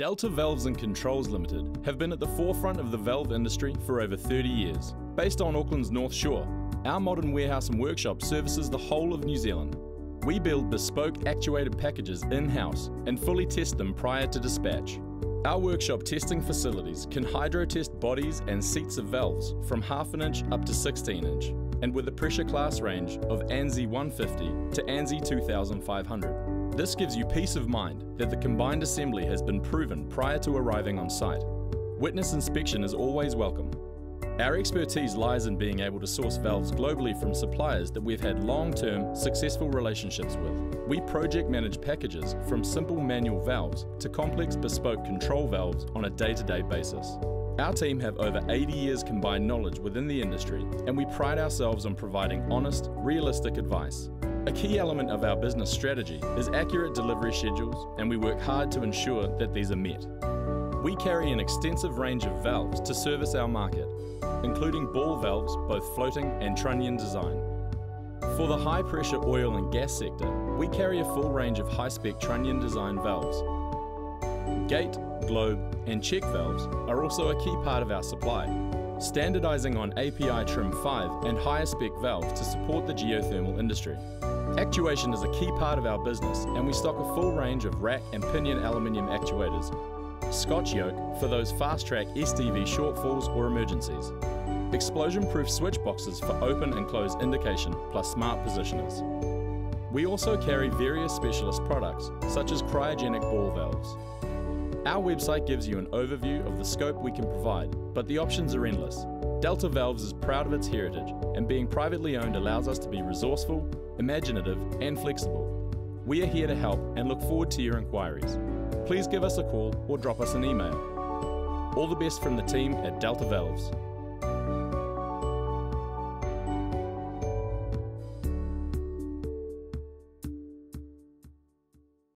Delta Valves and Controls Limited have been at the forefront of the valve industry for over 30 years. Based on Auckland's North Shore, our modern warehouse and workshop services the whole of New Zealand. We build bespoke actuated packages in-house and fully test them prior to dispatch. Our workshop testing facilities can hydro test bodies and seats of valves from half an inch up to 16 inch, and with a pressure class range of ANSI 150 to ANSI 2500. This gives you peace of mind that the combined assembly has been proven prior to arriving on site. Witness inspection is always welcome. Our expertise lies in being able to source valves globally from suppliers that we've had long-term, successful relationships with. We project manage packages from simple manual valves to complex bespoke control valves on a day-to-day basis. Our team have over 80 years combined knowledge within the industry and we pride ourselves on providing honest, realistic advice. A key element of our business strategy is accurate delivery schedules and we work hard to ensure that these are met. We carry an extensive range of valves to service our market, including ball valves, both floating and trunnion design. For the high pressure oil and gas sector, we carry a full range of high spec trunnion design valves. Gate, globe, and check valves are also a key part of our supply, standardizing on API Trim 5 and higher spec valves to support the geothermal industry. Actuation is a key part of our business and we stock a full range of rack and pinion aluminium actuators Scotch yoke for those fast track STV shortfalls or emergencies. Explosion proof switch boxes for open and close indication plus smart positioners. We also carry various specialist products such as cryogenic ball valves. Our website gives you an overview of the scope we can provide, but the options are endless. Delta Valves is proud of its heritage and being privately owned allows us to be resourceful, imaginative and flexible. We are here to help and look forward to your inquiries please give us a call or drop us an email. All the best from the team at Delta Valves.